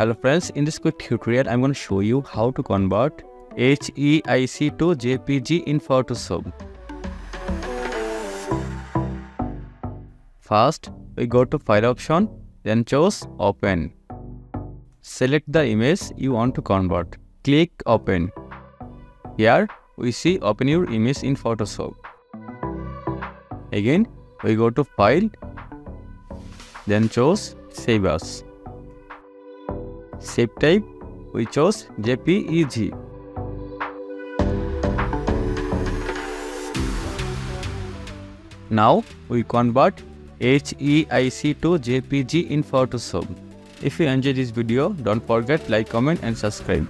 Hello friends, in this quick tutorial I'm going to show you how to convert HEIC to JPG in Photoshop. First, we go to file option, then choose open. Select the image you want to convert. Click open. Here we see open your image in Photoshop. Again, we go to file, then choose save as. Save type, we chose JPEG. Now we convert HEIC to JPG in Photoshop. If you enjoyed this video, don't forget like, comment and subscribe.